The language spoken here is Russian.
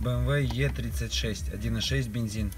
BMW E36, 1.6 бензин.